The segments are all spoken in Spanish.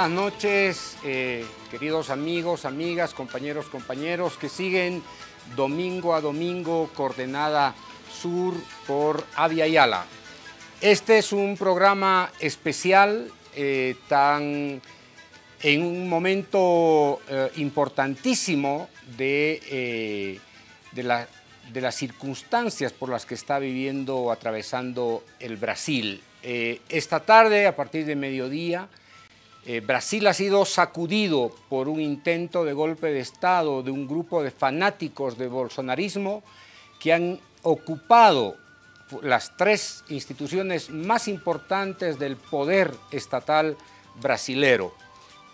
buenas noches, eh, queridos amigos, amigas, compañeros, compañeros que siguen domingo a domingo Coordenada Sur por Avia Yala. Este es un programa especial, eh, tan, en un momento eh, importantísimo de, de, de, las circunstancias por las que está viviendo atravesando el Brasil. esta tarde, a partir de mediodía, eh, Brasil ha sido sacudido por un intento de golpe de Estado de un grupo de fanáticos de bolsonarismo que han ocupado las tres instituciones más importantes del poder estatal brasilero.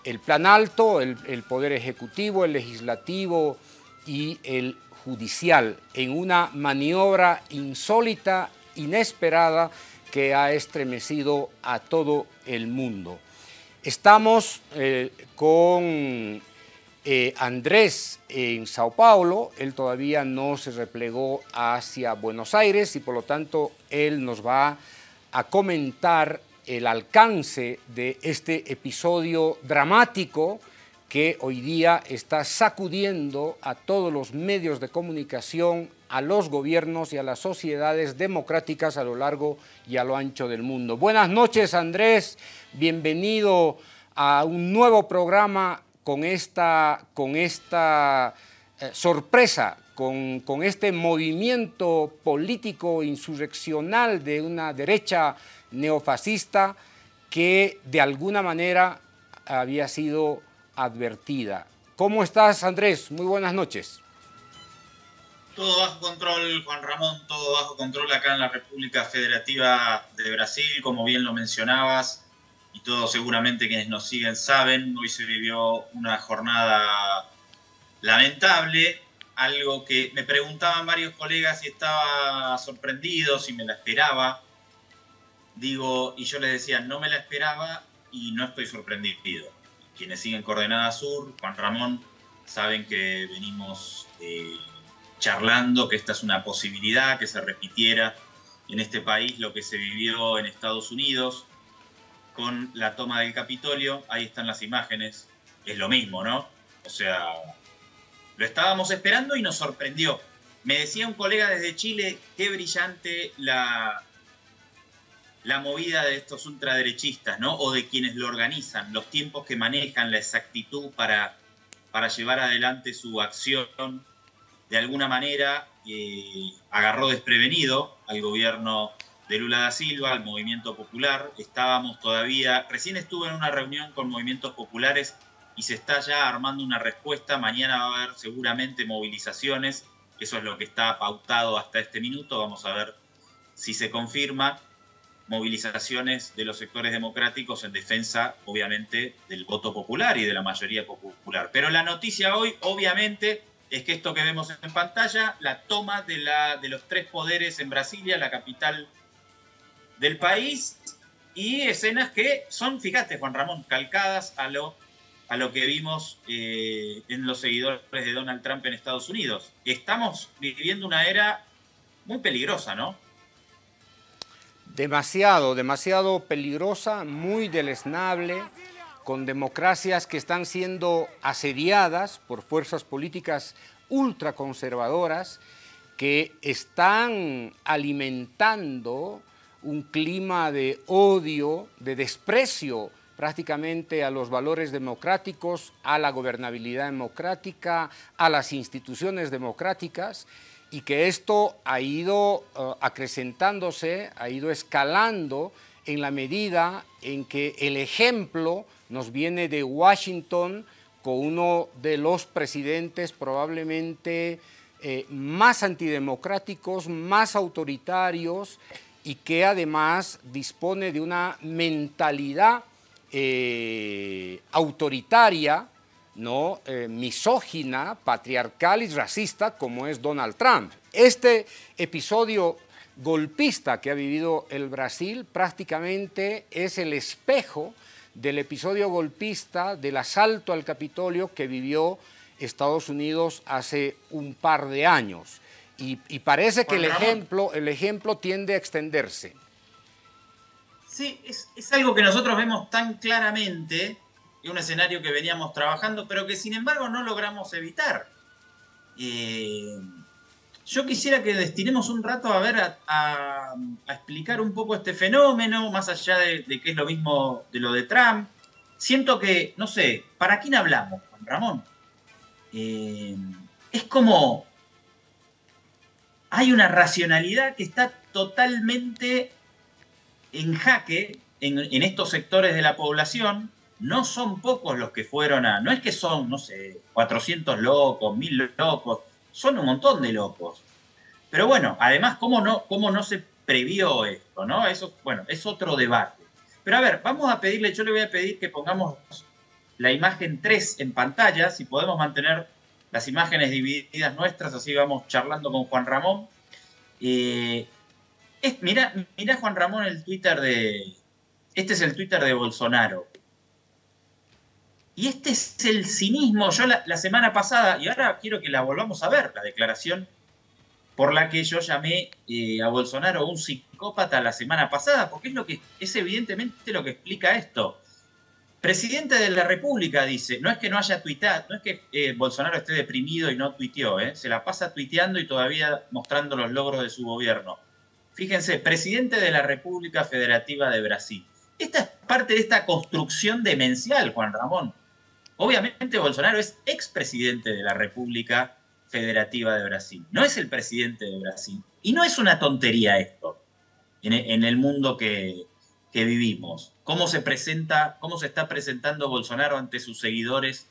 El plan alto, el, el poder ejecutivo, el legislativo y el judicial, en una maniobra insólita, inesperada, que ha estremecido a todo el mundo. Estamos eh, con eh, Andrés en Sao Paulo, él todavía no se replegó hacia Buenos Aires y por lo tanto él nos va a comentar el alcance de este episodio dramático que hoy día está sacudiendo a todos los medios de comunicación, a los gobiernos y a las sociedades democráticas a lo largo y a lo ancho del mundo. Buenas noches, Andrés. Bienvenido a un nuevo programa con esta, con esta eh, sorpresa, con, con este movimiento político insurreccional de una derecha neofascista que de alguna manera había sido advertida. ¿Cómo estás, Andrés? Muy buenas noches. Todo bajo control, Juan Ramón, todo bajo control acá en la República Federativa de Brasil, como bien lo mencionabas, y todos seguramente quienes nos siguen saben, hoy se vivió una jornada lamentable, algo que me preguntaban varios colegas si estaba sorprendido, si me la esperaba. Digo, y yo les decía, no me la esperaba y no estoy sorprendido quienes siguen Coordenada Sur, Juan Ramón, saben que venimos charlando que esta es una posibilidad, que se repitiera en este país lo que se vivió en Estados Unidos con la toma del Capitolio. Ahí están las imágenes. Es lo mismo, ¿no? O sea, lo estábamos esperando y nos sorprendió. Me decía un colega desde Chile, qué brillante la, la movida de estos ultraderechistas, ¿no? O de quienes lo organizan, los tiempos que manejan, la exactitud para, para llevar adelante su acción. De alguna manera eh, agarró desprevenido al gobierno de Lula da Silva, al movimiento popular. Estábamos todavía, recién estuve en una reunión con movimientos populares y se está ya armando una respuesta. Mañana va a haber seguramente movilizaciones. Eso es lo que está pautado hasta este minuto. Vamos a ver si se confirma movilizaciones de los sectores democráticos en defensa, obviamente, del voto popular y de la mayoría popular. Pero la noticia hoy, obviamente, es que esto que vemos en pantalla, la toma de, los tres poderes en Brasilia, la capital del país, y escenas que son, fíjate, Juan Ramón, calcadas a lo, a lo que vimos eh, en los seguidores de Donald Trump en Estados Unidos. Estamos viviendo una era muy peligrosa, ¿no? demasiado, demasiado peligrosa, muy deleznable, con democracias que están siendo asediadas por fuerzas políticas ultraconservadoras que están alimentando un clima de odio, de desprecio prácticamente a los valores democráticos, a la gobernabilidad democrática, a las instituciones democráticas y que esto ha ido uh, acrecentándose, ha ido escalando en la medida en que el ejemplo nos viene de Washington con uno de los presidentes probablemente eh, más antidemocráticos, más autoritarios y que además dispone de una mentalidad eh, autoritaria ¿no? Eh, misógina, patriarcal y racista como es Donald Trump. Este episodio golpista que ha vivido el Brasil prácticamente es el espejo del episodio golpista del asalto al Capitolio que vivió Estados Unidos hace un par de años. Y, parece que el ejemplo, el ejemplo tiende a extenderse. Sí, es, es algo que nosotros vemos tan claramente es un escenario que veníamos trabajando, pero que sin embargo no logramos evitar. Eh, yo quisiera que destinemos un rato a ver, a, explicar un poco este fenómeno, más allá de, que es lo mismo de lo de Trump. Siento que, no sé, ¿para quién hablamos, Juan Ramón? Eh, es como hay una racionalidad que está totalmente en jaque en, estos sectores de la población. No son pocos los que fueron a... No es que son, no sé, 400 locos, 1000 locos, son un montón de locos. Pero bueno, además, ¿cómo no, cómo no se previó esto? ¿no? Eso, bueno, es otro debate. Pero a ver, vamos a pedirle, yo le voy a pedir que pongamos la imagen 3 en pantalla, si podemos mantener las imágenes divididas nuestras, así vamos charlando con Juan Ramón. Eh, mira, mira, Juan Ramón, el Twitter de. Este es el Twitter de Bolsonaro. Y este es el cinismo. Yo la, semana pasada, y ahora quiero que la volvamos a ver, la declaración por la que yo llamé eh, a Bolsonaro un psicópata la semana pasada, porque es lo que es evidentemente lo que explica esto. Presidente de la República dice, no es que no haya tuitado, no es que eh, Bolsonaro esté deprimido y no tuiteó, ¿eh? se la pasa tuiteando y todavía mostrando los logros de su gobierno. Fíjense, presidente de la República Federativa de Brasil. Esta es parte de esta construcción demencial, Juan Ramón. Obviamente Bolsonaro es expresidente de la República Federativa de Brasil, no es el presidente de Brasil. Y no es una tontería esto en el mundo que, que vivimos. Cómo se presenta, cómo se está presentando Bolsonaro ante sus seguidores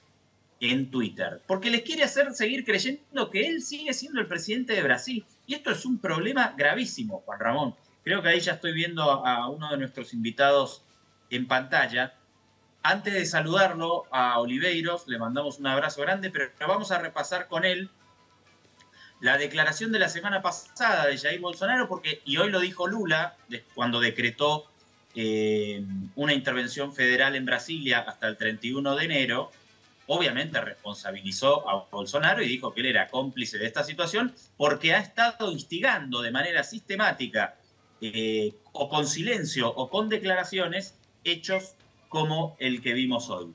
en Twitter. Porque les quiere hacer seguir creyendo que él sigue siendo el presidente de Brasil. Y esto es un problema gravísimo, Juan Ramón. Creo que ahí ya estoy viendo a uno de nuestros invitados en pantalla. Antes de saludarlo a Oliveiros, le mandamos un abrazo grande, pero vamos a repasar con él la declaración de la semana pasada de Jair Bolsonaro, porque, y hoy lo dijo Lula, cuando decretó eh, una intervención federal en Brasilia hasta el 31 de enero, obviamente responsabilizó a Bolsonaro y dijo que él era cómplice de esta situación porque ha estado instigando de manera sistemática eh, o con silencio o con declaraciones hechos como el que vimos hoy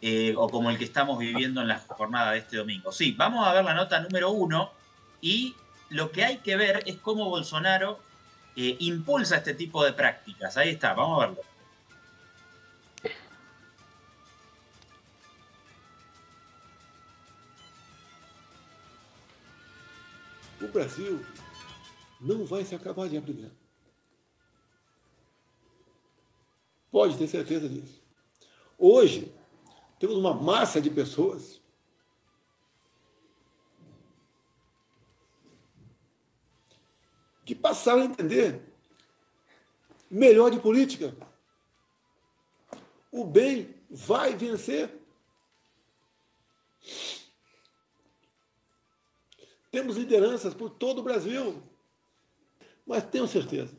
eh, o como el que estamos viviendo en la jornada de este domingo. Sí, vamos a ver la nota número uno y lo que hay que ver es cómo Bolsonaro eh, impulsa este tipo de prácticas. Ahí está, vamos a verlo. O Brasil não vai se acabar de primeiro. Pode ter certeza disso. Hoje, temos uma massa de pessoas que passaram a entender melhor de política. O bem vai vencer. Temos lideranças por todo o Brasil, mas tenho certeza,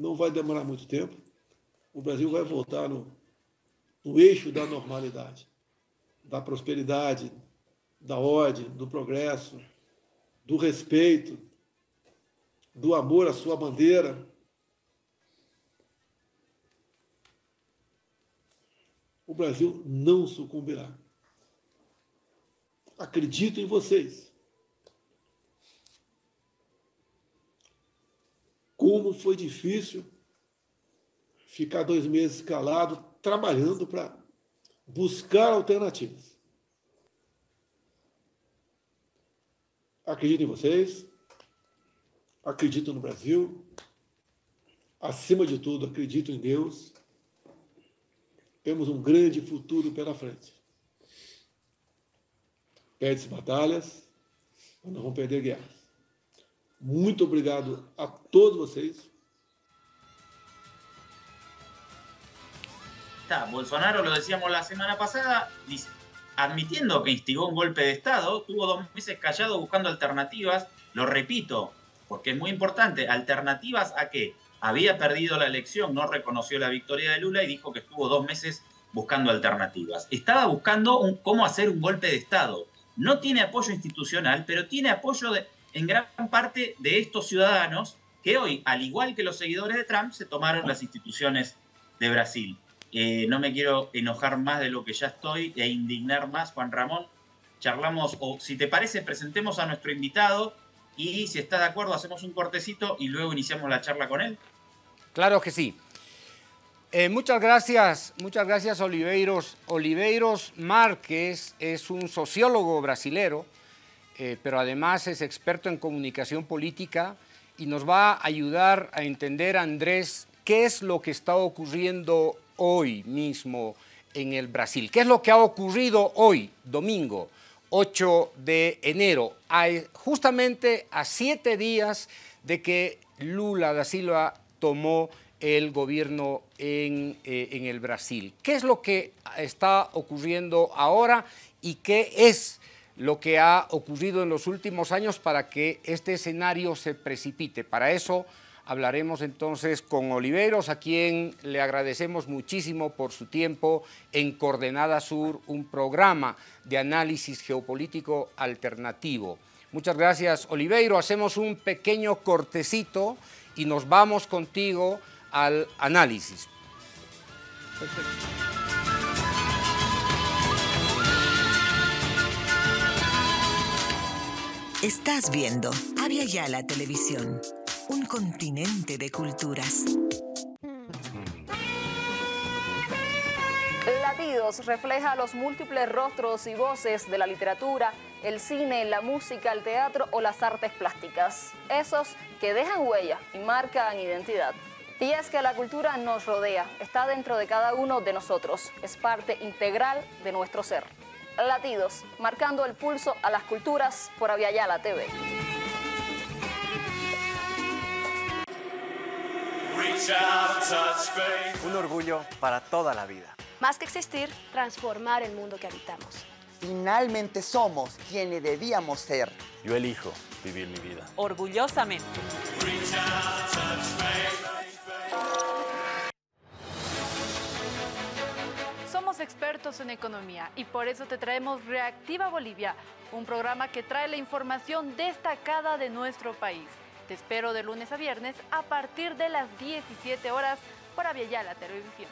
não vai demorar muito tempo. O Brasil vai voltar no, no eixo da normalidade, da prosperidade, da ordem, do progresso, do respeito, do amor à sua bandeira. O Brasil não sucumbirá. Acredito em vocês. Como foi difícil ficar dois meses calado, trabalhando para buscar alternativas. Acredito em vocês, acredito no Brasil, acima de tudo, acredito em Deus. Temos um grande futuro pela frente. Perde-se batalhas, mas não vamos perder guerras. Muito obrigado a todos vocês. Tá, Bolsonaro, lo decíamos la semana pasada, dice admitiendo que instigó un golpe de Estado, tuvo dos meses callado buscando alternativas, lo repito, porque es muy importante, alternativas a que había perdido la elección, no reconoció la victoria de Lula y dijo que estuvo dos meses buscando alternativas. Estaba buscando cómo hacer un golpe de Estado. No tiene apoyo institucional, pero tiene apoyo en gran parte de estos ciudadanos que hoy, al igual que los seguidores de Trump, se tomaron las instituciones de Brasil. Eh, no me quiero enojar más de lo que ya estoy e indignar más, Juan Ramón. Charlamos, o si te parece, presentemos a nuestro invitado y si está de acuerdo hacemos un cortecito y luego iniciamos la charla con él. Claro que sí. Eh, muchas gracias, muchas gracias Oliveiros. Oliveiros Márquez es un sociólogo brasilero, eh, pero además es experto en comunicación política y nos va a ayudar a entender, Andrés, qué es lo que está ocurriendo hoy mismo en el Brasil. ¿Qué es lo que ha ocurrido hoy, domingo, 8 de enero, justamente a siete días de que Lula da Silva tomó el gobierno en, eh, en, el Brasil. ¿Qué es lo que está ocurriendo ahora y qué es lo que ha ocurrido en los últimos años para que este escenario se precipite? Para eso Hablaremos entonces con Oliveros, a quien le agradecemos muchísimo por su tiempo en Coordenada Sur, un programa de análisis geopolítico alternativo. Muchas gracias, Oliveiro. Hacemos un pequeño cortecito y nos vamos contigo al análisis. Estás viendo Avia Yala Televisión un continente de culturas. Latidos refleja los múltiples rostros y voces de la literatura, el cine, la música, el teatro o las artes plásticas. Esos que dejan huella y marcan identidad. Y es que la cultura nos rodea, está dentro de cada uno de nosotros, es parte integral de nuestro ser. Latidos, marcando el pulso a las culturas por Aviala TV. Un orgullo para toda la vida. Más que existir, transformar el mundo que habitamos. Finalmente somos quienes debíamos ser. Yo elijo vivir mi vida. Orgullosamente. Expertos en economía y por eso te traemos Reactiva Bolivia, un programa que trae la información destacada de nuestro país. Te espero de lunes a viernes a partir de las 17 horas por la Televisión.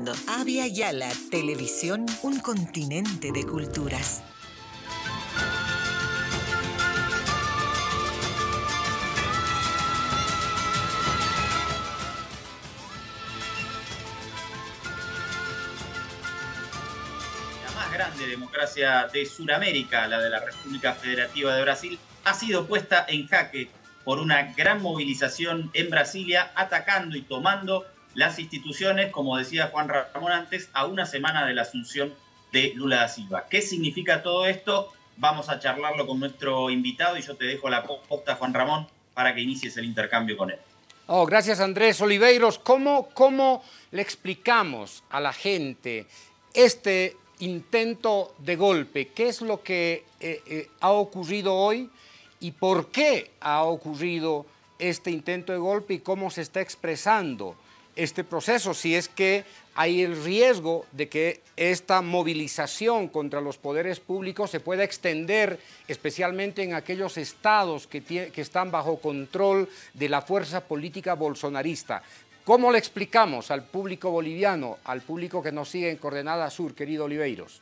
Viendo Avia Yala Televisión, un continente de culturas. La más grande democracia de Sudamérica, la de la República Federativa de Brasil, ha sido puesta en jaque por una gran movilización en Brasilia, atacando y tomando las instituciones, como decía Juan Ramón antes, a una semana de la asunción de Lula da Silva. ¿Qué significa todo esto? Vamos a charlarlo con nuestro invitado y yo te dejo la posta, Juan Ramón, para que inicies el intercambio con él. Oh, gracias Andrés Oliveiros. ¿Cómo, ¿Cómo le explicamos a la gente este intento de golpe? ¿Qué es lo que eh, eh, ha ocurrido hoy y por qué ha ocurrido este intento de golpe y cómo se está expresando? Este proceso, si es que hay el riesgo de que esta movilización contra los poderes públicos se pueda extender especialmente en aquellos estados que, que están bajo control de la fuerza política bolsonarista. ¿Cómo le explicamos al público boliviano, al público que nos sigue en Coordenada Sur, querido Oliveiros?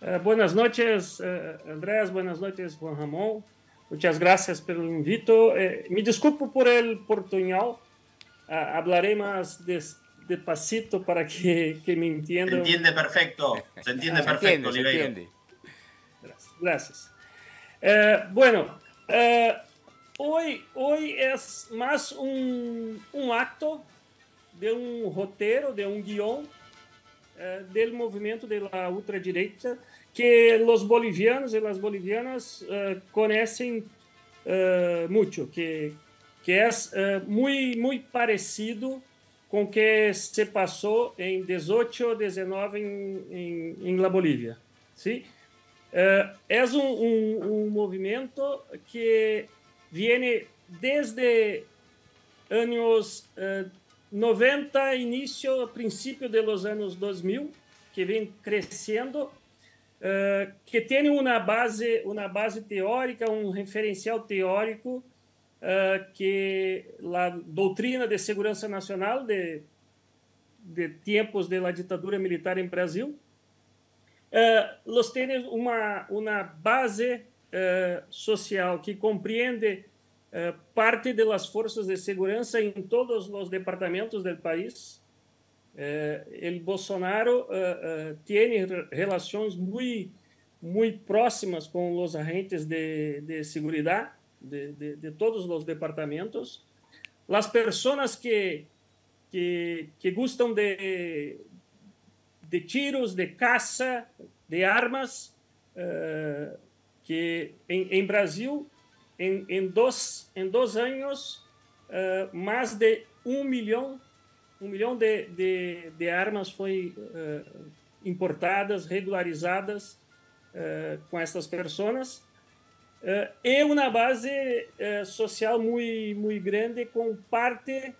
Eh, buenas noches, eh, Andrés. Buenas noches, Juan Ramón. Muchas gracias el invito. Eh, me disculpo por el portuñol hablaré más despacito para que, que, me entiendan. Se entiende perfecto, se entiende perfecto, Oliveira. Gracias. gracias. Eh, bueno, eh, hoy, hoy es más un, un, acto de un rotero, de un guion. uh, del movimento de la ultradireita que os bolivianos e as bolivianas uh, conhecem muito, que, que é muito, muito parecido com o que se passou em 18 ou 19 em, em, em La Bolívia. Sim? é um, um, um movimento que vem desde anos 90, início, princípio de los anos 2000, que vem crescendo, uh, que tem uma base, uma base teórica, um referencial teórico uh, que a doutrina de segurança nacional de, de tempos da ditadura militar em Brasil, uh, los tem uma, uma base social que compreende eh, parte de las fuerzas de segurança em todos os departamentos do país. El Bolsonaro eh, tem relações muito muito próximas com os agentes de, de segurança de, de, de, todos os departamentos. As pessoas que, que, que gostam de, de tiros, de caça, de armas, que em, em Brasil em, em, dois, em dois anos, uh, mais de um milhão, um milhão de, de, de armas foi uh, importadas, regularizadas uh, com essas pessoas. E uma base social muito, muito grande com parte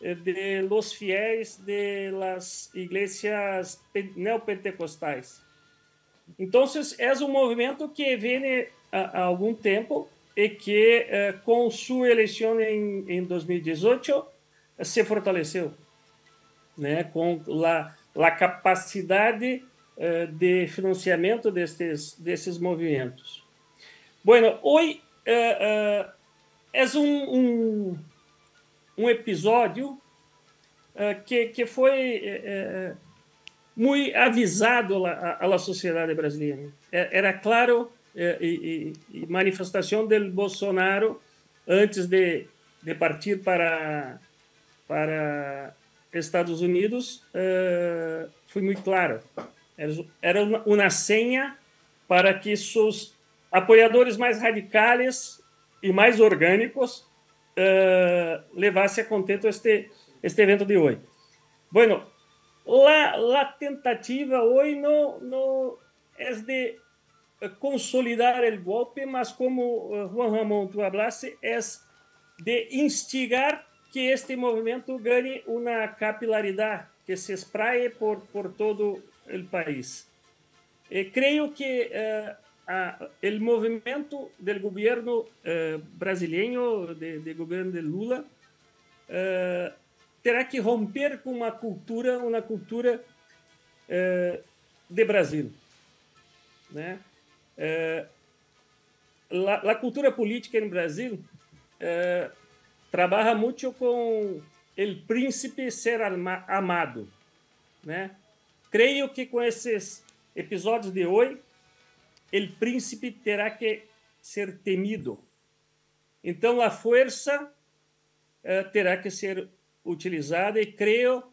de los fiéis de las iglesias neopentecostais. Então, é um movimento que vem há algum tempo e que eh, com sua eleição em, em 2018 se fortaleceu, né, com a, a capacidade eh, de financiamento destes desses movimentos. Bueno, hoje eh, é um, um, um episódio que, que foi muito avisado à sociedade brasileira. Era claro e, manifestação do Bolsonaro antes de, de partir para, para Estados Unidos foi muito claro. Era uma senha para que seus apoiadores mais radicais e mais orgânicos uh, levassem a contento este, este evento de hoje. Bueno, a, a tentativa hoje não, não é de consolidar el golpe, mas como eh, Juan Ramón tú hablaste, es de instigar que este movimento gane una capilaridad, que se espraie por, por todo el país. Eh, creo que eh, a, el movimiento del gobierno eh, brasileño, de, gobierno de Lula, eh, terá que romper com uma cultura, uma cultura eh, de Brasil, né? É, a, cultura política no Brasil é, trabalha muito com o príncipe ser amado, né? Creio que com esses episódios de hoje, o príncipe terá que ser temido. Então a força é, terá que ser utilizada e creio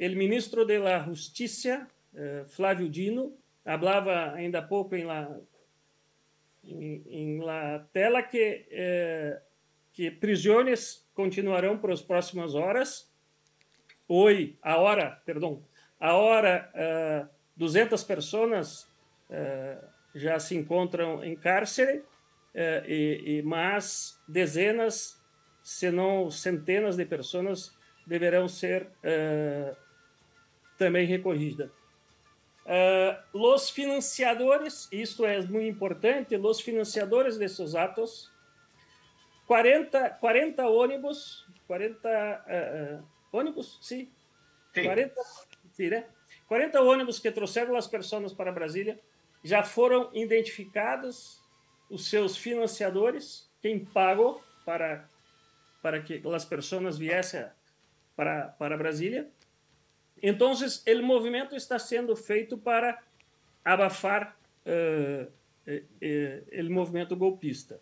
o ministro da Justiça, Flávio Dino, hablaba ainda há pouco em la, em, la tela que, eh, que prisões continuarão por as próximas horas. Hoje, a hora, perdão, a hora, uh, 200 pessoas já se encontram em cárcere, uh, e, e mais dezenas, se não centenas de pessoas deverão ser uh, também recorridas. Uh, los financiadores, isto é muito importante, los financiadores desses atos, 40, 40 ônibus, 40 uh, uh, ônibus, sim, sim. 40, sim, né? 40 ônibus que trouxeram as pessoas para Brasília, já foram identificados os seus financiadores, quem pagou para, para que as pessoas viessem para, para Brasília. Então, o movimento está sendo feito para abafar uh, uh, o movimento golpista.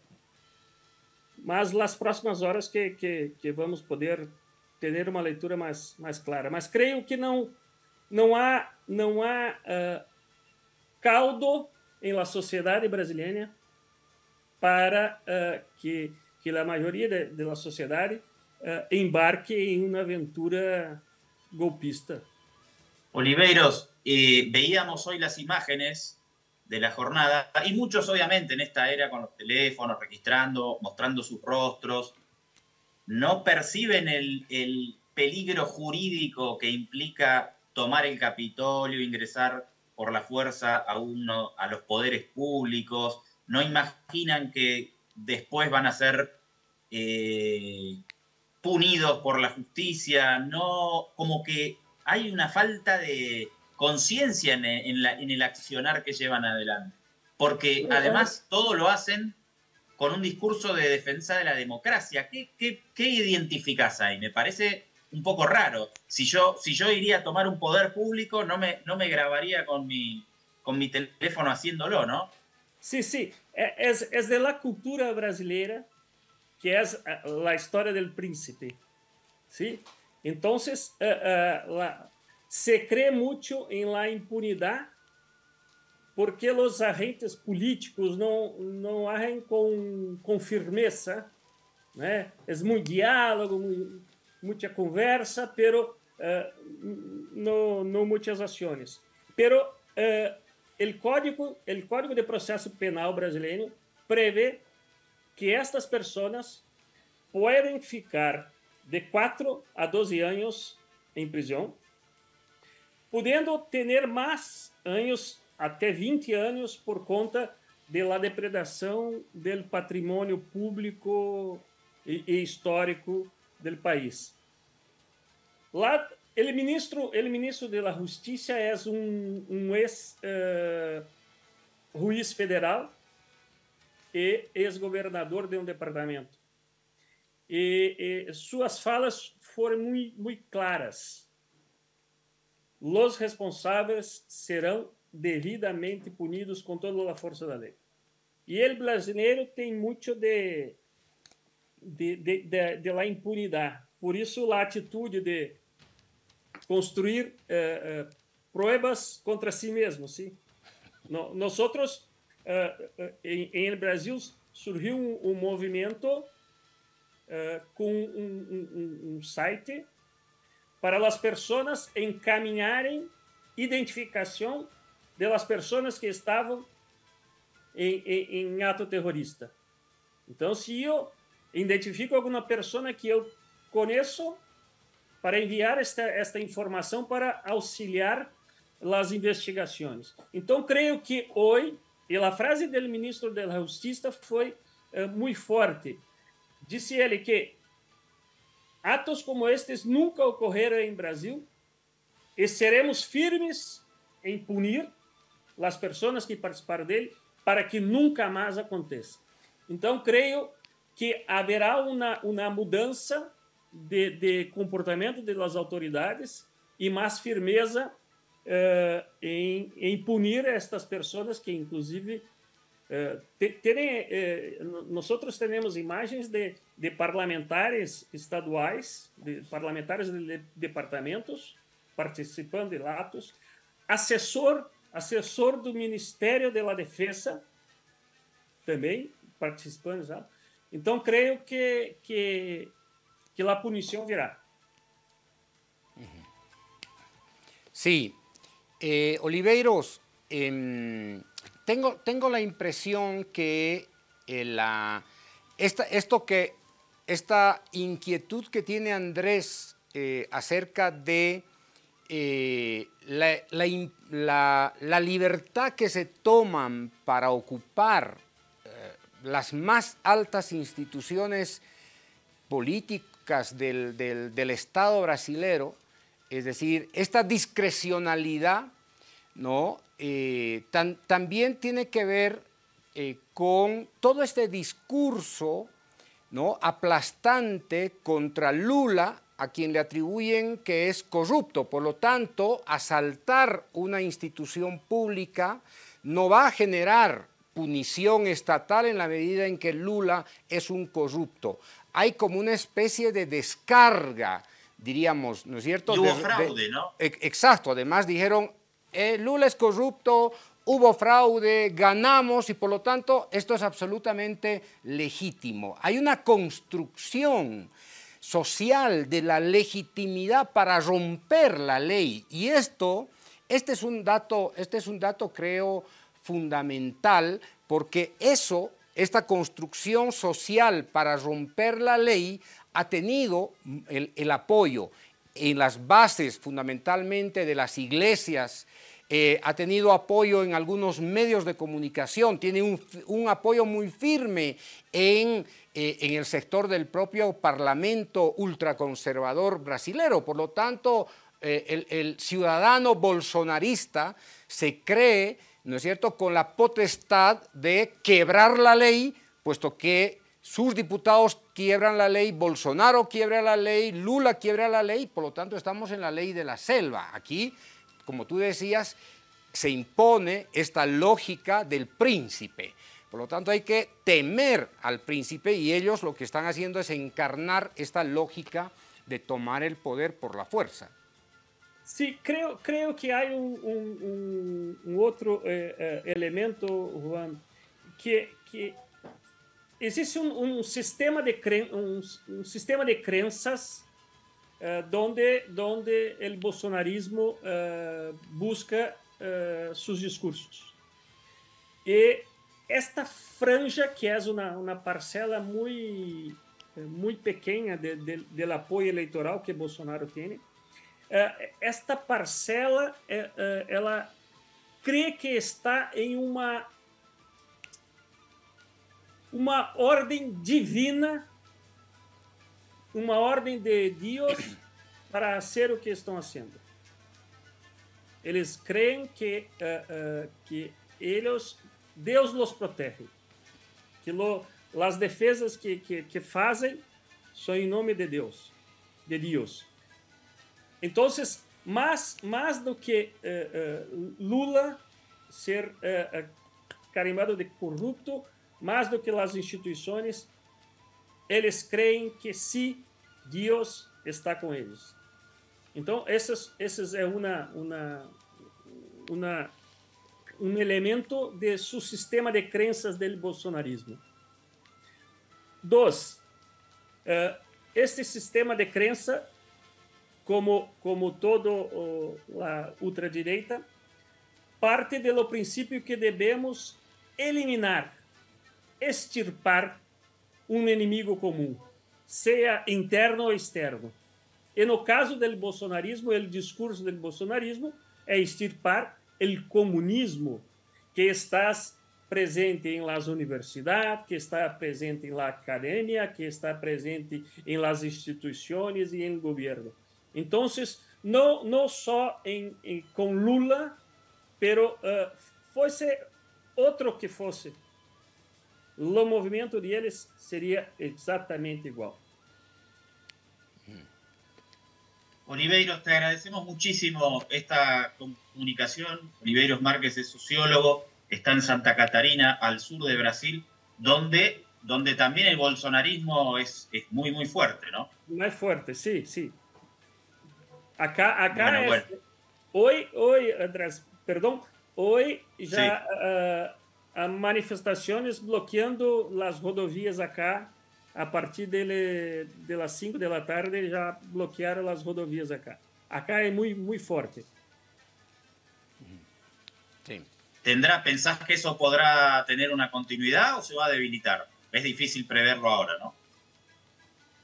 Mas nas próximas horas que, que, que vamos poder ter uma leitura mais, mais clara. Mas creio que não não há, não há uh, caldo em la sociedade brasileira para uh, que, que a maioria de, la sociedade uh, embarque em uma aventura golpista. Oliveiros, eh, veíamos hoy las imágenes de la jornada y muchos obviamente en esta era con los teléfonos registrando, mostrando sus rostros, no perciben el, el peligro jurídico que implica tomar el Capitolio, ingresar por la fuerza a uno, a los poderes públicos, no imaginan que después van a ser eh, punidos por la justicia, no, como que hay una falta de conciencia en, en, el accionar que llevan adelante. Porque además todo lo hacen con un discurso de defensa de la democracia. ¿Qué, qué, qué identificas ahí? Me parece un poco raro. Si yo, si yo iría a tomar un poder público, no me, no me grabaría con mi, con mi teléfono haciéndolo, ¿no? Sí, sí. Es, es de la cultura brasileira que es eh, la historia del príncipe. ¿sí? Entonces, uh, la, se cree mucho en la impunidad porque os agentes políticos não, não agem com, com firmeza? É muito diálogo, muita conversa, pero uh, no, muitas ações. Pero uh, el código, el código de processo penal brasileiro prevê que estas pessoas podem ficar de 4 a 12 anos em prisão, podendo ter mais anos até 20 anos por conta da depredação do patrimônio público e histórico do país. Lá, ele ministro, ele ministro da Justiça é um, um ex uh, juiz federal e ex-governador de um departamento. E, e, suas falas foram muito, muito claras. Os responsáveis serão devidamente punidos com toda a força da lei. E ele brasileiro tem muito de de, de, de, de la impunidade. Por isso, a atitude de construir eh, eh, contra si mesmo. ¿sí? No, nosotros, eh, eh en, el Brasil, surgiu um, um movimento eh, com um, um, um, site para as pessoas encaminharem identificação das pessoas que estavam em, em, em, ato terrorista. Então, se eu identifico alguma pessoa que eu conheço, para enviar esta, esta informação para auxiliar as investigações. Então, creio que hoje, e a frase do ministro da Justiça foi eh, muito forte. Disse ele que atos como estes nunca ocorreram em Brasil e seremos firmes em punir as pessoas que participaram dele para que nunca mais aconteça. Então, creio que haverá uma, uma mudança de, de comportamento das autoridades e mais firmeza uh, em, em punir estas pessoas que, inclusive, uh, terem, uh, nós temos imagens de, de parlamentares estaduais, de parlamentares de departamentos participando de atos, assessor, assessor do Ministério da Defesa também participando. Então, creio que, que que punición virá. Sí. Eh, Oliveiros, eh, tengo, tengo la impresión que eh, la, esta, esto que, esta inquietud que tiene Andrés eh, acerca de eh, la, la, libertad que se toman para ocupar las más altas instituciones políticas del, Estado brasilero, es decir, esta discrecionalidad, ¿no? Eh, también tiene que ver eh, con todo este discurso ¿no? aplastante contra Lula, a quien le atribuyen que es corrupto. Por lo tanto, asaltar una institución pública no va a generar punición estatal en la medida en que Lula es un corrupto hay como una especie de descarga diríamos, ¿no es cierto? Y hubo fraude, ¿no? Exacto, además dijeron, eh, Lula es corrupto, hubo fraude, ganamos y por lo tanto esto es absolutamente legítimo. Hay una construcción social de la legitimidad para romper la ley y esto, este es un dato, este es un dato creo fundamental porque eso, esta construcción social para romper la ley ha tenido el, apoyo en las bases fundamentalmente de las iglesias eh, ha tenido apoyo en algunos medios de comunicación, tiene un, apoyo muy firme en, eh, en, el sector del propio parlamento ultraconservador brasilero. Por lo tanto, eh, el, ciudadano bolsonarista se cree, ¿no es cierto?, con la potestad de quebrar la ley, puesto que sus diputados quiebran la ley, Bolsonaro quiebra la ley, Lula quiebra la ley, por lo tanto estamos en la ley de la selva. Aquí como tú decías, se impone esta lógica del príncipe. Por lo tanto, hay que temer al príncipe y ellos lo que están haciendo es encarnar esta lógica de tomar el poder por la fuerza. Sí, creo, creo que hay un, otro eh, eh, elemento, Juan, que, que existe un, sistema de un, sistema de creencias eh, donde, donde el bolsonarismo uh, busca uh, sus discursos. E esta franja, que é uma, uma parcela muito, muito pequena de, de, do apoio eleitoral que Bolsonaro tem, esta parcela, ela crê que está em uma uma ordem divina uma ordem de Deus para ser o que estão fazendo. Eles creem que, que eles, Deus los protege, que lo, as defesas que, que, que fazem são em nome de Deus, de Deus. Então, mais, mais do que uh, Lula ser carimbado de corrupto, mais do que as instituições, eles creem que sim, Deus está com eles. Então, esses é uma, uma, uma, um elemento de seu sistema de crenças do bolsonarismo. Dois, uh, este sistema de crença, como, como todo a ultradireita, parte do princípio que devemos eliminar, extirpar um inimigo comum, seja interno ou externo. E no caso do bolsonarismo, o discurso do bolsonarismo é extirpar o comunismo que está presente em las universidades, que está presente em la academia, que está presente em las instituições e em governo. Então, não, não só em, em, com Lula, pero uh, fosse outro que fosse o movimento deles seria exatamente igual. Oliveiros, te agradecemos muchísimo esta comunicación. Oliveiros Márquez es sociólogo, está en Santa Catarina, al sur de Brasil, donde, donde también el bolsonarismo es, es muy, muy fuerte, ¿no? Muy fuerte, sí, sí. Acá, acá es, hoy, hoy, Andrés, perdón, hoy ya sí. uh, a manifestações bloqueando as rodovias acá. A partir dele, de las 5 da tarde já bloquearam as rodovias acá. Acá é muito, muito forte. Sí. ¿Tendrá, pensás que eso podrá tener una continuidad o se va a debilitar? Es difícil preverlo ahora, ¿no?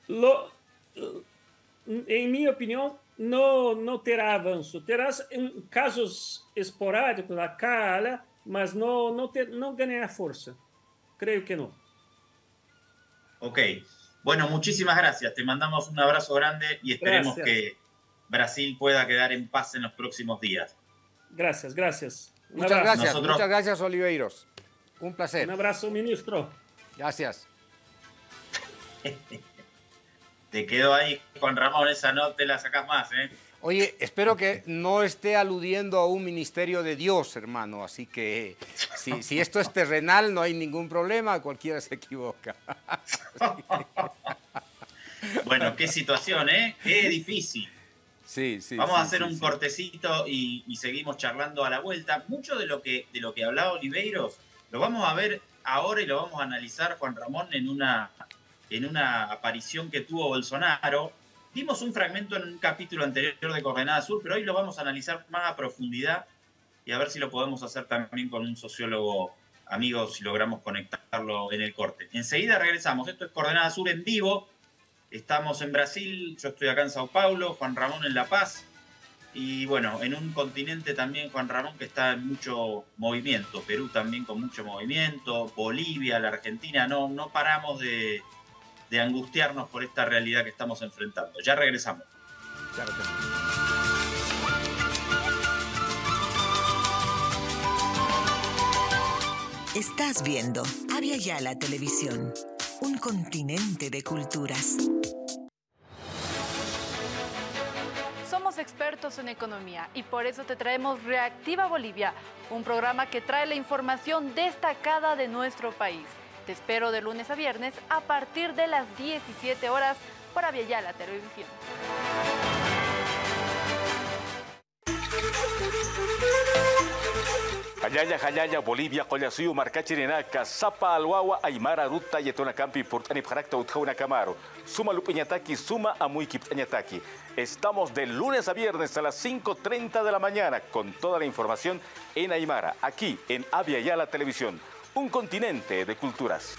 Lo, em minha opinião, não, não terá avanço. Terá casos esporádicos, acá, mas não, não, ter, não ganhará força. Creio que não. Ok. Bueno, muchísimas gracias. Te mandamos un abrazo grande y esperemos gracias. que Brasil pueda quedar en paz en los próximos días. Gracias, gracias. Un muchas abrazo. gracias, Nosotros... muchas gracias, Oliveiros. Un placer. Un abrazo, ministro. Gracias. te quedó ahí, Juan Ramón, esa no te la sacas más, ¿eh? Oye, espero que no esté aludiendo a un ministerio de Dios, hermano. Así que si, si esto es terrenal, no hay ningún problema, cualquiera se equivoca. Bueno, qué situación, ¿eh? Qué difícil. Sí, sí. Vamos sí, a hacer sí, un sí. cortecito y, y seguimos charlando a la vuelta. Mucho de lo que de lo que hablaba Oliveiros lo vamos a ver ahora y lo vamos a analizar Juan Ramón en una en una aparición que tuvo Bolsonaro. Dimos un fragmento en un capítulo anterior de Coordenada Sur, pero hoy lo vamos a analizar más a profundidad y a ver si lo podemos hacer también con un sociólogo amigo si logramos conectarlo en el corte. Enseguida regresamos. Esto es Coordenada Sur en vivo. Estamos en Brasil, yo estoy acá en Sao Paulo, Juan Ramón en La Paz. Y bueno, en un continente también, Juan Ramón, que está en mucho movimiento. Perú también con mucho movimiento. Bolivia, la Argentina. No, no paramos de, de angustiarnos por esta realidad que estamos enfrentando. Ya regresamos. Ya. Estás viendo Avia Yala Televisión, un continente de culturas. Somos expertos en economía y por eso te traemos Reactiva Bolivia, un programa que trae la información destacada de nuestro país. Te espero de lunes a viernes a partir de las 17 horas por Aviala Televisión. Hayaya, Hayaya, Bolivia, Collasuyu, Marcachirinaka, Sapa, Alwawa, Aymara, Ruta, Yetona Campi, Portani, Parakta, Utjauna, Camaro. Suma Lupiñataki, Suma Amuikiptañataki. Estamos de lunes a viernes a las 5.30 de la mañana con toda la información en Aymara, aquí en Avia Yala Televisión, un continente de culturas.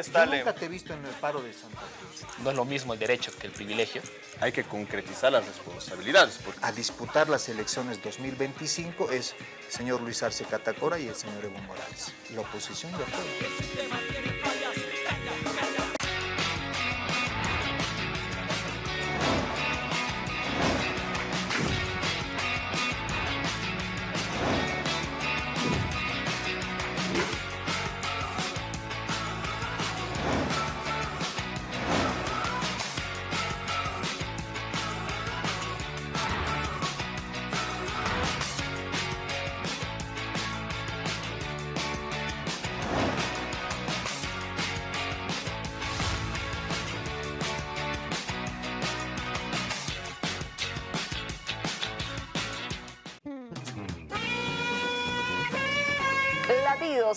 Está, Yo Leo. nunca te he visto en el paro de Santa Cruz. No es lo mismo el derecho que el privilegio. Hay que concretizar las responsabilidades. Porque... A disputar las elecciones 2025 es el señor Luis Arce Catacora y el señor Evo Morales. La oposición de acuerdo.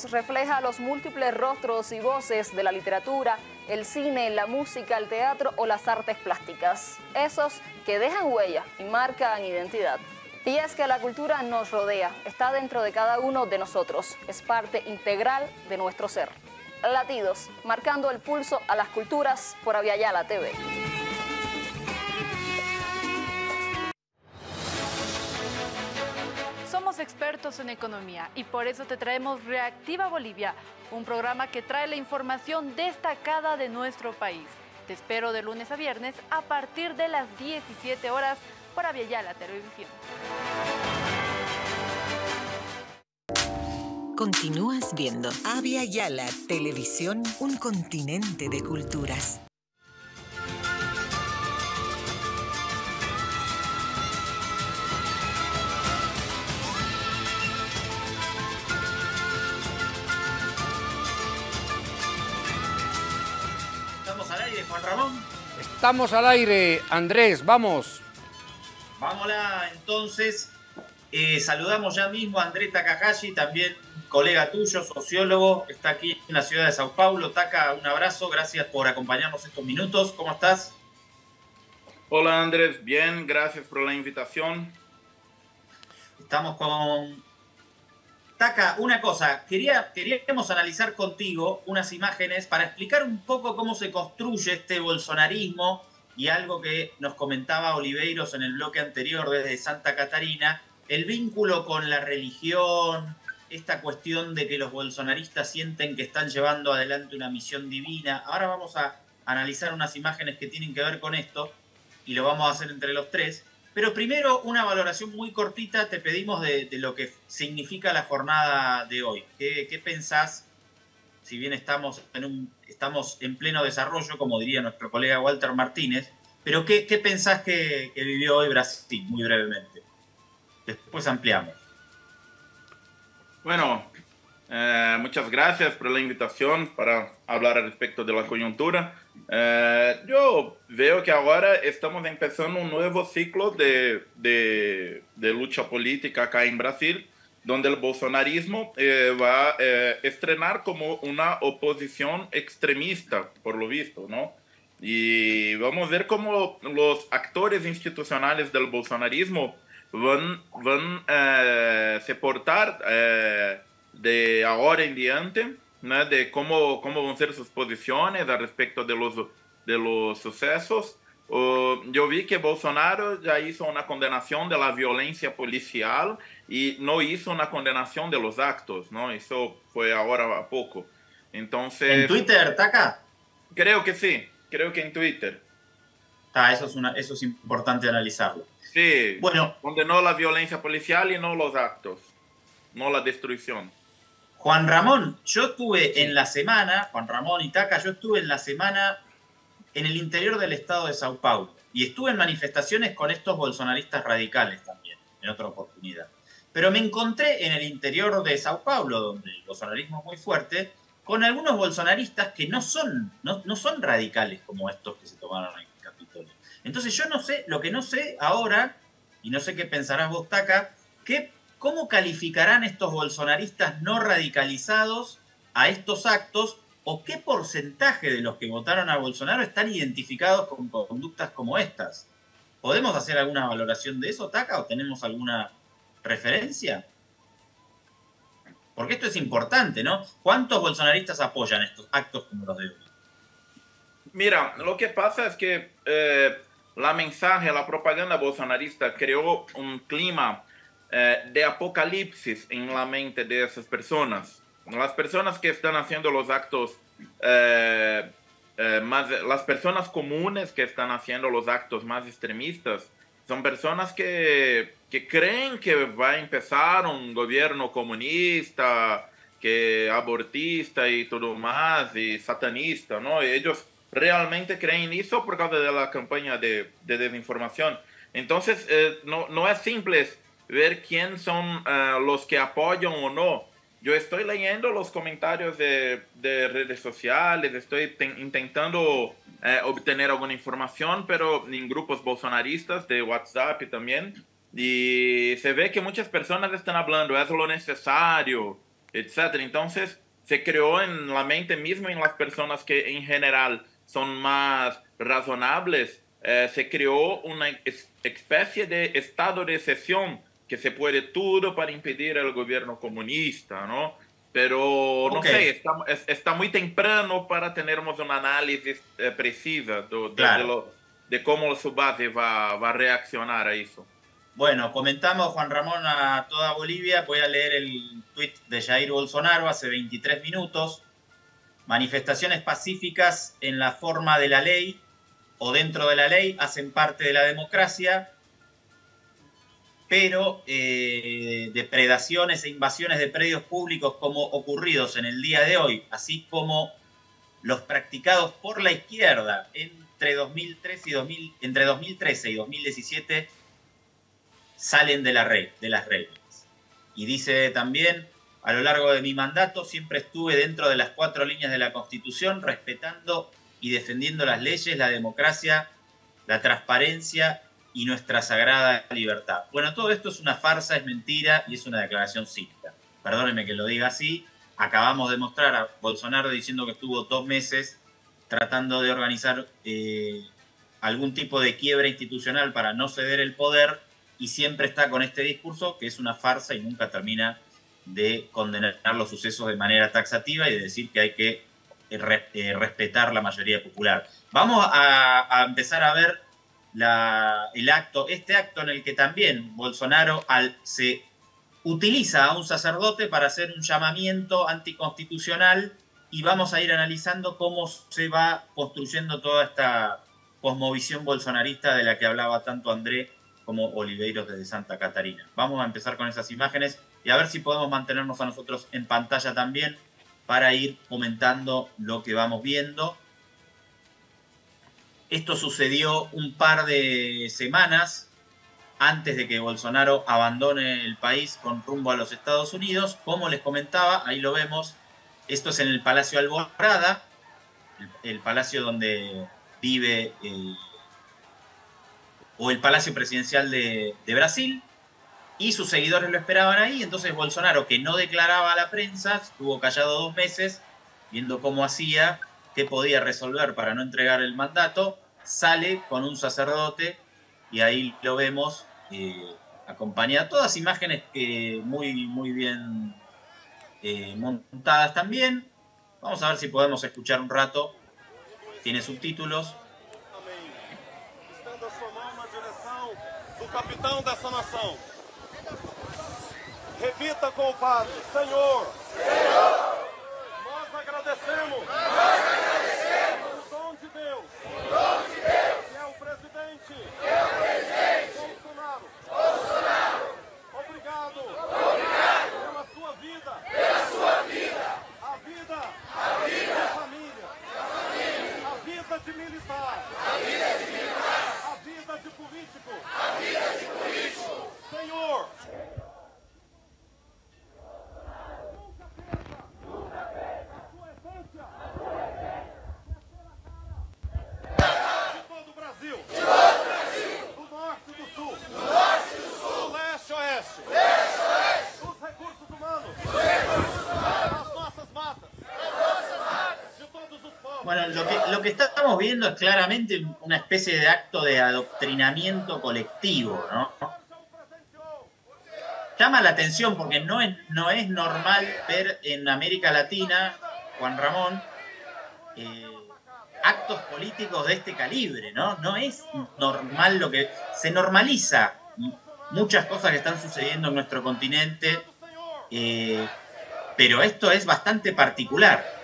Refleja los múltiples rostros y voces de la literatura, el cine, la música, el teatro o las artes plásticas. Esos que dejan huella y marcan identidad. Y es que la cultura nos rodea, está dentro de cada uno de nosotros, es parte integral de nuestro ser. Latidos, marcando el pulso a las culturas por Aviala TV. En economía y por eso te traemos Reactiva Bolivia, un programa que trae la información destacada de nuestro país. Te espero de lunes a viernes a partir de las 17 horas por Aviala Televisión. Continúas viendo Avia Yala Televisión, un continente de culturas. Estamos al aire, Andrés, vamos. Vámonos entonces. Eh, saludamos ya mismo a André Takahashi, también colega tuyo, sociólogo, está aquí en la ciudad de Sao Paulo. Taka, un abrazo, gracias por acompañarnos estos minutos. ¿Cómo estás? Hola Andrés, bien, gracias por la invitación. Estamos con... Taka, una cosa, quería, queríamos analizar contigo unas imágenes para explicar un poco cómo se construye este bolsonarismo y algo que nos comentaba Oliveiros en el bloque anterior desde Santa Catarina, el vínculo con la religión, esta cuestión de que los bolsonaristas sienten que están llevando adelante una misión divina. Ahora vamos a analizar unas imágenes que tienen que ver con esto. y lo vamos a hacer entre los tres. Pero primero, una valoración muy cortita te pedimos de, lo que significa la jornada de hoy. ¿Qué, qué pensás? Si bien estamos en, un, estamos en pleno desarrollo, como diría nuestro colega Walter Martínez, pero ¿qué, qué pensás que, que vivió hoy Brasil, muy brevemente? Después ampliamos. Bueno, eh, muchas gracias por la invitación para hablar respecto de la coyuntura. Eh, yo veo que ahora estamos empezando un nuevo ciclo de, de, de lucha política acá en Brasil, donde el bolsonarismo eh, va a estrenar como una oposición extremista, por lo visto, ¿no? Y vamos a ver cómo los actores institucionales del bolsonarismo van, van a se portar de ahora en diante, ¿no? de cómo, cómo van a ser sus posiciones al respecto de los, de los sucesos. Uh, yo vi que Bolsonaro ya hizo una condenación de la violencia policial y no hizo una condenación de los actos, ¿no? Eso fue ahora a poco. Entonces... ¿En Twitter, Taca? Creo que sí, creo que en Twitter. Ah, eso es, una, eso es importante analizarlo. Sí, bueno, condenó la violencia policial y no los actos, no la destrucción. Juan Ramón, yo estuve en la semana, Juan Ramón y Taca, yo estuve en la semana en el interior del estado de Sao Paulo y estuve en manifestaciones con estos bolsonaristas radicales también, en otra oportunidad. Pero me encontré en el interior de Sao Paulo, donde el bolsonarismo es muy fuerte, con algunos bolsonaristas que no son, no, no son radicales como estos que se tomaron en el Capitolio. Entonces yo no sé, lo que no sé ahora, y no sé qué pensarás vos, Taca, qué ¿Cómo calificarán estos bolsonaristas no radicalizados a estos actos o qué porcentaje de los que votaron a Bolsonaro están identificados con conductas como estas? ¿Podemos hacer alguna valoración de eso, Taca, o tenemos alguna referencia? Porque esto es importante, ¿no? ¿Cuántos bolsonaristas apoyan estos actos como los de hoy? Mira, lo que pasa es que eh, la mensaje, la propaganda bolsonarista creó un clima eh, de apocalipsis en la mente de esas personas. Las personas que están haciendo los actos, eh, eh, más, las personas comunes que están haciendo los actos más extremistas, son personas que, que creen que va a empezar un gobierno comunista, que abortista y todo más, y satanista, ¿no? Ellos realmente creen eso por causa de la campaña de, de desinformación. Entonces, no, no es simple ver quién son eh, los que apoyan o no. Yo estoy leyendo los comentarios de, de redes sociales, estoy intentando eh, obtener alguna información, pero en grupos bolsonaristas de WhatsApp también. Y se ve que muchas personas están hablando, es lo necesario, etc. Entonces, se creó en la mente misma en las personas que en general son más razonables, eh, se creó una especie de estado de excepción que se puede todo para impedir el gobierno comunista, ¿no? Pero no sé, está, está, muy temprano para tener un análisis eh, preciso de, de, cómo su base va, va, a reaccionar a eso. Bueno, comentamos, Juan Ramón, a toda Bolivia. Voy a leer el tuit de Jair Bolsonaro hace 23 minutos. Manifestaciones pacíficas en la forma de la ley o dentro de la ley hacen parte de la democracia pero eh, depredaciones e invasiones de predios públicos como ocurridos en el día de hoy, así como los practicados por la izquierda entre 2013 y, 2000, entre 2013 y 2017, salen de, la red, de las reglas. Y dice también, a lo largo de mi mandato siempre estuve dentro de las cuatro líneas de la Constitución, respetando y defendiendo las leyes, la democracia, la transparencia y nuestra sagrada libertad. Bueno, todo esto es una farsa, es mentira y es una declaración cínica. Perdónenme que lo diga así. Acabamos de mostrar a Bolsonaro diciendo que estuvo dos meses tratando de organizar eh, algún tipo de quiebra institucional para no ceder el poder y siempre está con este discurso que es una farsa y nunca termina de condenar los sucesos de manera taxativa y de decir que hay que eh, eh, respetar la mayoría popular. Vamos a empezar a ver el acto, este acto en el que también Bolsonaro se utiliza a un sacerdote para hacer un llamamiento anticonstitucional y vamos a ir analizando cómo se va construyendo toda esta, cosmovisión bolsonarista de la que hablaba tanto André como Oliveiros desde Santa Catarina. Vamos a empezar con esas imágenes y a ver si podemos mantenernos a nosotros en pantalla también para ir comentando lo que vamos viendo. Esto sucedió un par de semanas antes de que Bolsonaro abandone el país con rumbo a los Estados Unidos. Como les comentaba, ahí lo vemos, esto es en el Palacio Alborada, el, palacio donde vive o el Palacio Presidencial de, de Brasil, y sus seguidores lo esperaban ahí, entonces Bolsonaro, que no declaraba a la prensa, estuvo callado dos meses, viendo cómo hacía, podía resolver para no entregar el mandato, sale con un sacerdote y ahí lo vemos eh, acompañada, todas imágenes que muy, muy bien eh, montadas también. Vamos a ver si podemos escuchar un rato. Tiene subtítulos. capitão dessa nação. Repita com o Padre. Senhor. Agradecemos. Nós agradecemos. O dom de Deus. O dom de Deus. Que é o presidente. Que é o presidente. Bolsonaro. Bolsonaro. Obrigado. Obrigado. Pela sua vida. Pela sua vida. A vida. A vida. Da família. Da família. A vida de militar. A vida de militar. A vida de político. A vida de político. Senhor. Viendo es claramente una especie de acto de adoctrinamiento colectivo, ¿no? Llama la atención porque no es, no es normal ver en América Latina, Juan Ramón, eh, actos políticos de este calibre, ¿no? No es normal lo que... Se normaliza muchas cosas que están sucediendo en nuestro continente, eh, pero esto es bastante particular.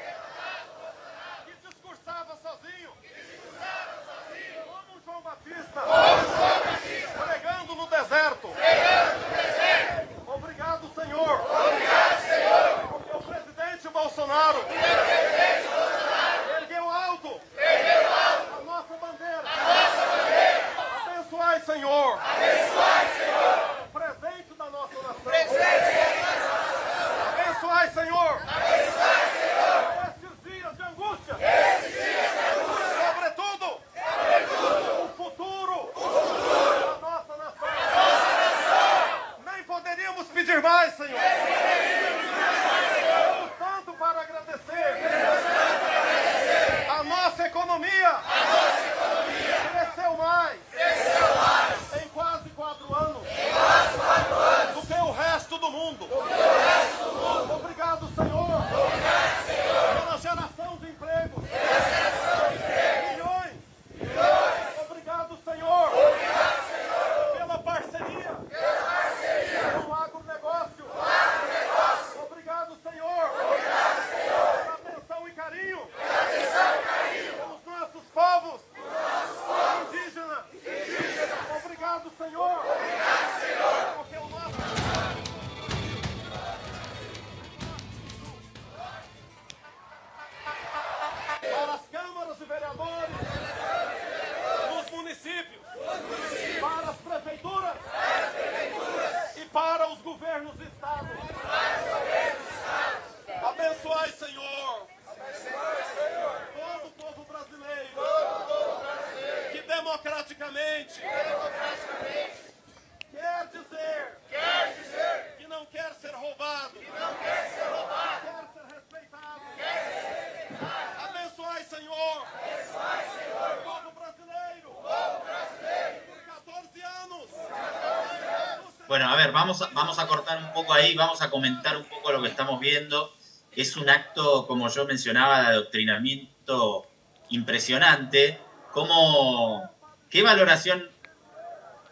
Vamos a, cortar un poco ahí, vamos a comentar un poco lo que estamos viendo. Es un acto, como yo mencionaba, de adoctrinamiento impresionante. ¿Cómo, qué, valoración,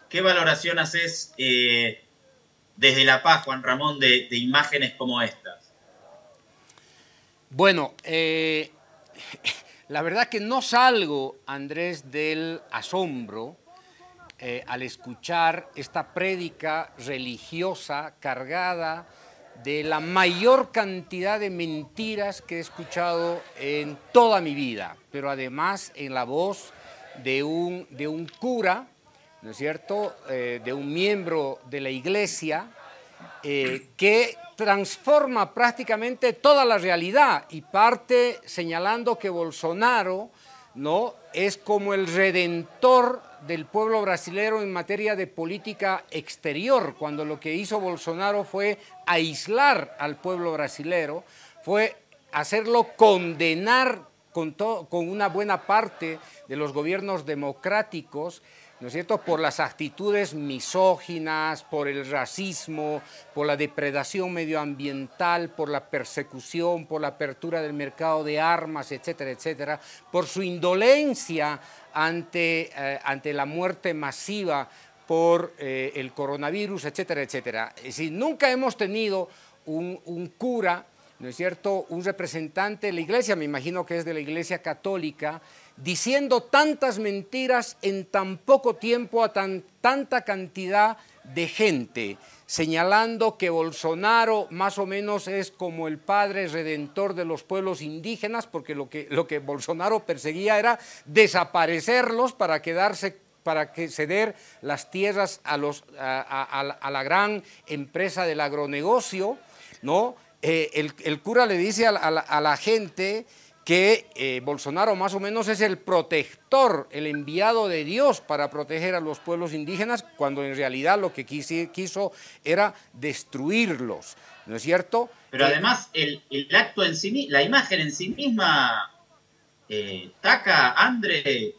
¿Qué valoración haces eh, desde La Paz, Juan Ramón, de, imágenes como estas? Bueno, eh, La verdad que no salgo, Andrés, del asombro eh, al escuchar esta prédica religiosa cargada de la mayor cantidad de mentiras que he escuchado en toda mi vida, pero además en la voz de un, de un cura, ¿no es cierto?, eh, de un miembro de la iglesia, eh, que transforma prácticamente toda la realidad y parte señalando que Bolsonaro ¿no? es como el redentor del pueblo brasileño en materia de política exterior, cuando lo que hizo Bolsonaro fue aislar al pueblo brasileño, fue hacerlo condenar con, con una buena parte de los gobiernos democráticos ¿no es cierto?, por las actitudes misóginas, por el racismo, por la depredación medioambiental, por la persecución, por la apertura del mercado de armas, etcétera, etcétera, por su indolencia ante, eh, ante la muerte masiva por eh, el coronavirus, etcétera, etcétera. Es decir, nunca hemos tenido un, un cura, ¿no es cierto?, un representante de la iglesia, me imagino que es de la iglesia católica, diciendo tantas mentiras en tan poco tiempo a tan, tanta cantidad de gente, señalando que Bolsonaro más o menos es como el padre redentor de los pueblos indígenas, porque lo que, lo que Bolsonaro perseguía era desaparecerlos para quedarse para ceder las tierras a, la gran empresa del agronegocio, ¿no? Eh, el, cura le dice a la gente que eh, Bolsonaro más o menos es el protector, el enviado de Dios para proteger a los pueblos indígenas, cuando en realidad lo que quiso, era destruirlos, ¿no es cierto? Pero además el, acto en sí, la imagen en sí misma, eh, Taca, André,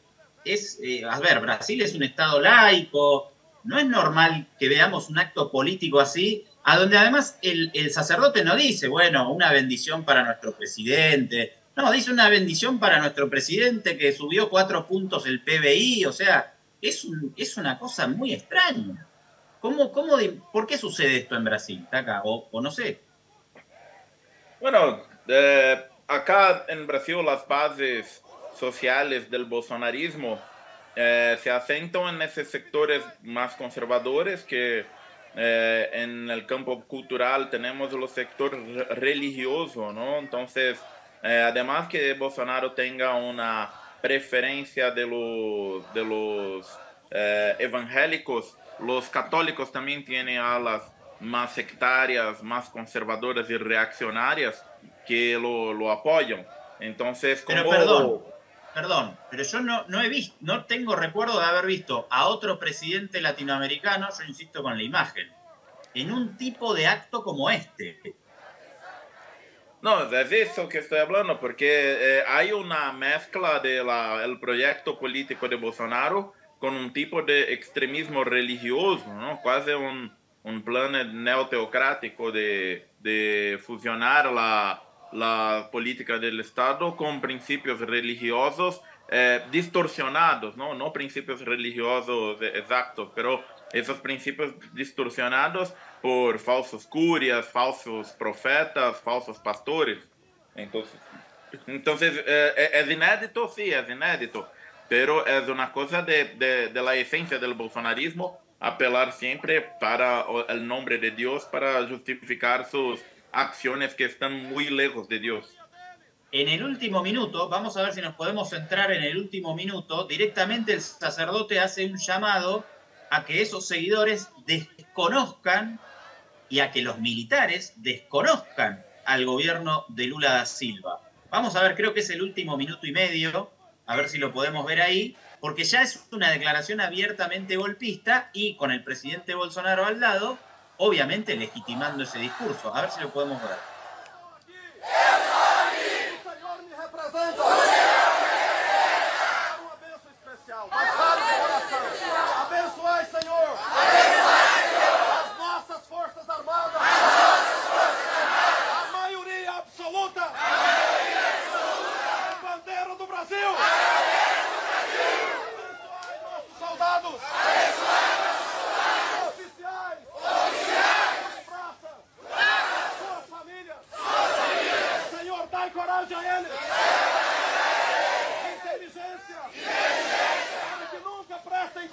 es, eh, a ver, Brasil es un estado laico, no es normal que veamos un acto político así, a donde además el, el sacerdote no dice, bueno, una bendición para nuestro presidente, no, dice una bendición para nuestro presidente que subió cuatro puntos el PBI, o sea, es, es una cosa muy extraña. ¿Cómo, cómo ¿Por qué sucede esto en Brasil, Taca? O, no sé. Bueno, eh, acá en Brasil las bases sociales del bolsonarismo eh, se asentan en esos sectores más conservadores que eh, en el campo cultural tenemos los sectores religiosos, ¿no? Entonces, eh, además que Bolsonaro tenga una preferencia de los, de los eh, evangélicos, los católicos también tienen alas más sectarias, más conservadoras y reaccionarias que lo, lo apoyan. Entonces, Pero perdón, perdón, pero yo no, no he visto, no tengo recuerdo de haber visto a otro presidente latinoamericano, yo insisto con la imagen, en un tipo de acto como este. No, es eso que estoy hablando, porque eh, hay una mezcla del proyecto político de Bolsonaro con un tipo de extremismo religioso, ¿no? Quase un, un plan neoteocrático de, de fusionar la, la, política del Estado con principios religiosos eh, distorsionados, ¿no? No principios religiosos exactos, pero esos principios distorsionados por falsos curias, falsos profetas, falsos pastores. Entonces, entonces eh, es inédito, sí, es inédito, pero es una cosa de, de, de, la esencia del bolsonarismo apelar siempre para el nombre de Dios para justificar sus acciones que están muy lejos de Dios. En el último minuto, vamos a ver si nos podemos centrar en el último minuto, directamente el sacerdote hace un llamado a que esos seguidores desconozcan y a que los militares desconozcan al gobierno de Lula da Silva. Vamos a ver, creo que es el último minuto y medio, a ver si lo podemos ver ahí, porque ya es una declaración abiertamente golpista y con el presidente Bolsonaro al lado, obviamente legitimando ese discurso. A ver si lo podemos ver.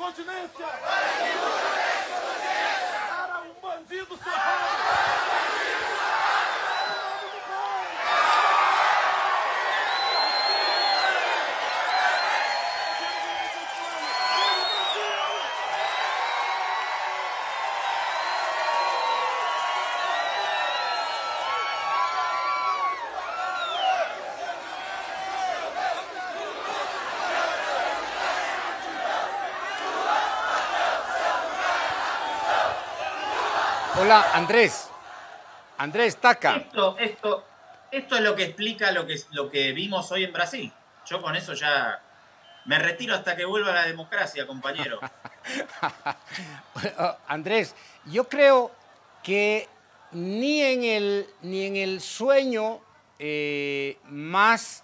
Continência! Para Hola, Andrés. Andrés Taca. Esto, esto, esto es lo que explica lo que, lo que vimos hoy en Brasil. Yo con eso ya me retiro hasta que vuelva la democracia, compañero. Andrés, yo creo que ni en el, ni en el sueño eh, más,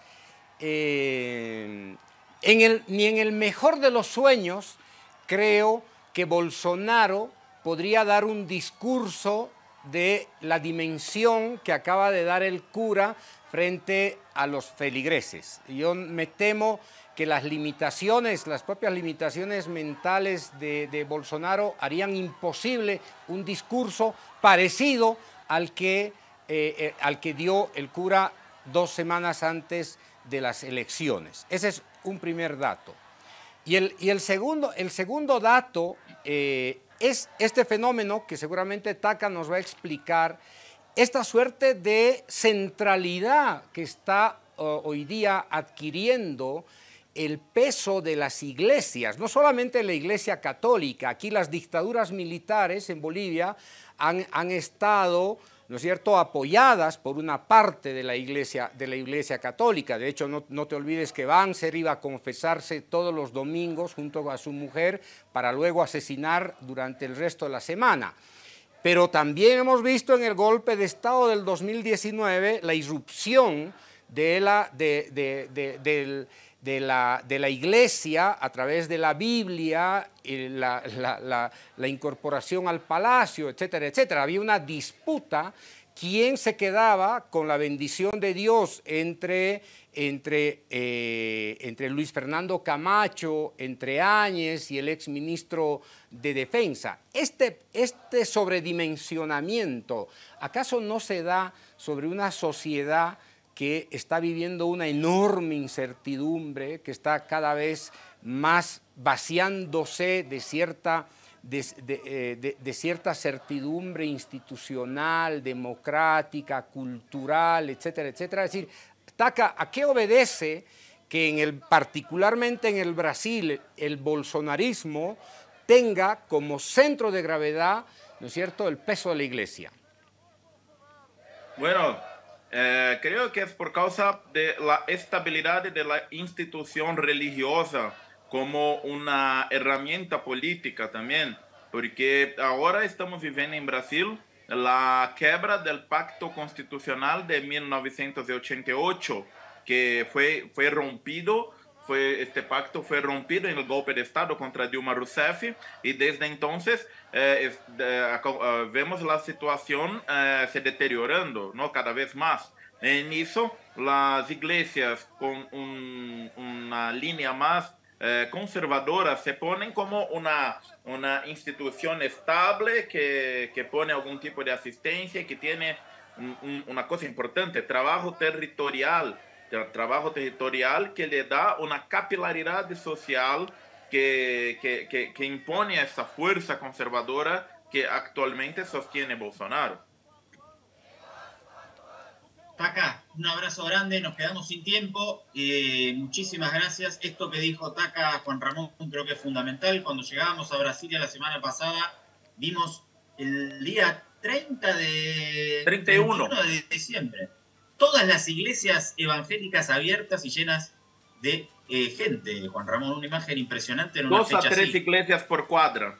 eh, en el, ni en el mejor de los sueños, creo que Bolsonaro podría dar un discurso de la dimensión que acaba de dar el cura frente a los feligreses. Yo me temo que las limitaciones, las propias limitaciones mentales de, Bolsonaro harían imposible un discurso parecido al que, eh, eh, al que dio el cura dos semanas antes de las elecciones. Ese es un primer dato. Y el, y el, segundo, el segundo dato eh, es este fenómeno que seguramente Taca nos va a explicar, esta suerte de centralidad que está hoy día adquiriendo el peso de las iglesias, no solamente la iglesia católica, aquí las dictaduras militares en Bolivia han, han estado ¿no es cierto?, apoyadas por una parte de la iglesia, de la iglesia católica. De hecho, no, no, te olvides que Banzer iba a confesarse todos los domingos junto a su mujer para luego asesinar durante el resto de la semana. Pero también hemos visto en el golpe de Estado del 2019 la irrupción de la, de, de, de, del de la, de la, iglesia a través de la Biblia, la, incorporación al palacio, etcétera, etcétera. Había una disputa quién se quedaba con la bendición de Dios entre, entre, eh, entre Luis Fernando Camacho, entre Áñez y el exministro de Defensa. Este, este sobredimensionamiento, ¿acaso no se da sobre una sociedad que está viviendo una enorme incertidumbre, que está cada vez más vaciándose de cierta, de, de, cierta certidumbre institucional, democrática, cultural, etcétera, etcétera. Es decir, Taca, ¿a qué obedece que en el, particularmente en el Brasil el bolsonarismo tenga como centro de gravedad, ¿no es cierto?, el peso de la iglesia? Bueno, eh, creo que es por causa de la estabilidad de la institución religiosa como una herramienta política también, porque ahora estamos viviendo en Brasil la quebra del pacto constitucional de 1988, que fue, fue rompido, fue, este pacto fue rompido en el golpe de Estado contra Dilma Rousseff y desde entonces eh, eh, vemos la situación eh, se deteriorando ¿no? cada vez más. En eso, las iglesias con un, una línea más eh, conservadora se ponen como una, una institución estable que, que pone algún tipo de asistencia, que tiene un, un, una cosa importante, trabajo territorial, trabajo territorial que le da una capilaridad social que, que, que, que impone esa fuerza conservadora que actualmente sostiene Bolsonaro. Taca, un abrazo grande, nos quedamos sin tiempo. Eh, muchísimas gracias. Esto que dijo Taca Juan Ramón creo que es fundamental. Cuando llegábamos a Brasilia la semana pasada, vimos el día 30 de 31 de diciembre. Todas las iglesias evangélicas abiertas y llenas de eh, gente, Juan Ramón, una imagen impresionante. En una Dos fecha a tres así. iglesias por cuadra.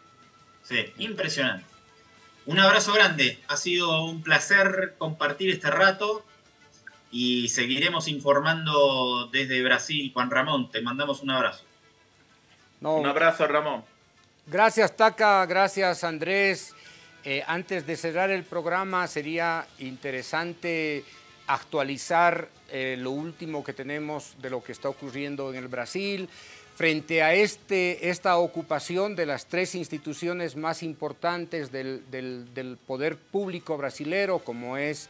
Sí, impresionante. Un abrazo grande. Ha sido un placer compartir este rato y seguiremos informando desde Brasil. Juan Ramón, te mandamos un abrazo. No, Un abrazo, Ramón. Gracias, Taca. Gracias, Andrés. Eh, antes de cerrar el programa, sería interesante actualizar eh, lo último que tenemos de lo que está ocurriendo en el Brasil. frente a este, esta ocupación de las tres instituciones más importantes del, del poder público brasilero, como es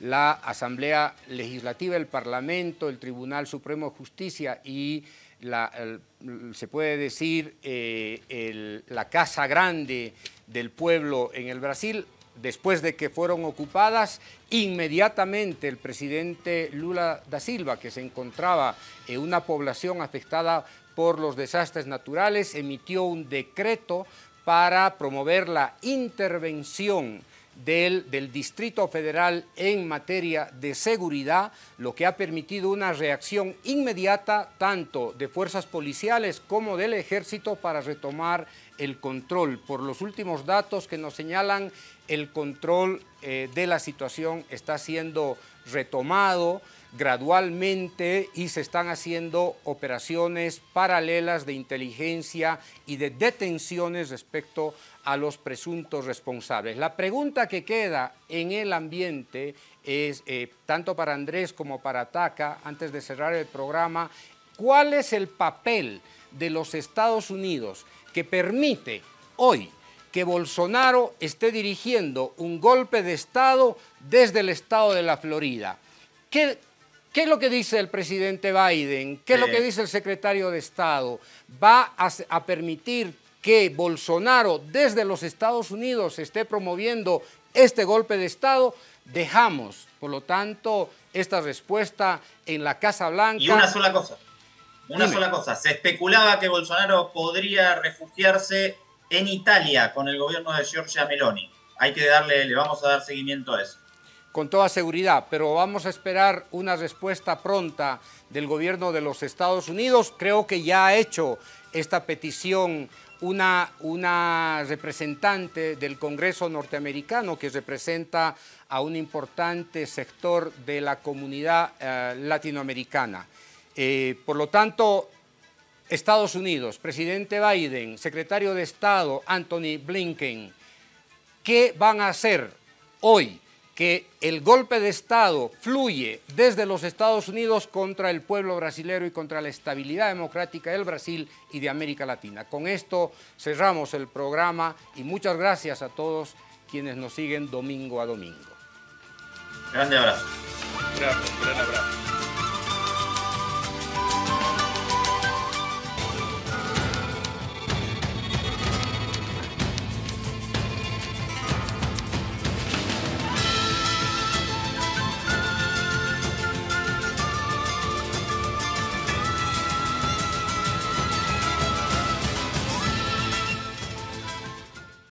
la Asamblea Legislativa, el Parlamento, el Tribunal Supremo de Justicia y se puede decir eh, la Casa Grande del pueblo en el Brasil, después de que fueron ocupadas, inmediatamente el presidente Lula da Silva, que se encontraba en una población afectada por los desastres naturales, emitió un decreto para promover la intervención del, del, Distrito Federal en materia de seguridad, lo que ha permitido una reacción inmediata tanto de fuerzas policiales como del ejército para retomar el control. Por los últimos datos que nos señalan, el control eh, de la situación está siendo retomado gradualmente y se están haciendo operaciones paralelas de inteligencia y de detenciones respecto a los presuntos responsables. La pregunta que queda en el ambiente es, eh, tanto para Andrés como para Taca, antes de cerrar el programa, ¿cuál es el papel de los Estados Unidos que permite hoy que Bolsonaro esté dirigiendo un golpe de Estado desde el estado de la Florida? ¿Qué, ¿Qué es lo que dice el presidente Biden? ¿Qué es lo que dice el secretario de Estado? ¿Va a, permitir que Bolsonaro desde los Estados Unidos esté promoviendo este golpe de Estado? Dejamos, por lo tanto, esta respuesta en la Casa Blanca. Y una sola cosa, una sola cosa. Se especulaba que Bolsonaro podría refugiarse en Italia con el gobierno de Giorgia Meloni. Hay que darle, le vamos a dar seguimiento a eso con toda seguridad, pero vamos a esperar una respuesta pronta del gobierno de los Estados Unidos. Creo que ya ha hecho esta petición una, una representante del Congreso norteamericano que representa a un importante sector de la comunidad eh, latinoamericana. Eh, por lo tanto, Estados Unidos, presidente Biden, secretario de Estado Anthony Blinken, ¿qué van a hacer hoy? que el golpe de Estado fluye desde los Estados Unidos contra el pueblo brasilero y contra la estabilidad democrática del Brasil y de América Latina. con esto cerramos el programa y muchas gracias a todos quienes nos siguen domingo a domingo. Grande abrazo. Gracias, gran abrazo.